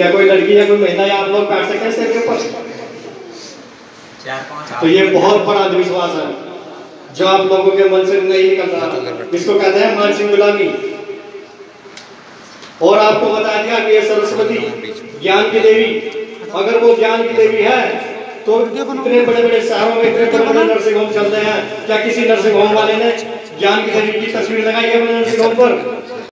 क्या कोई लड़की या कोई महिला आप लोग बैठ सकते हैं सिर के ऊपर? तो ये बहुत बड़ा अंधविश्वास है। जो आप लोगों के मन से नहीं निकल रहा इसको कहते हैं मानसिक गुलामी। और आपको बता दिया कि ये सरस्वती ज्ञान की देवी, अगर वो ज्ञान की देवी है तो इतने बड़े बड़े शहरों में इतने बड़े बड़े नर्सिंग होम चलते हैं। क्या किसी नर्सिंग होम वाले ने ज्ञान की देवी की तस्वीर लगाई है नर्सिंग होम पर?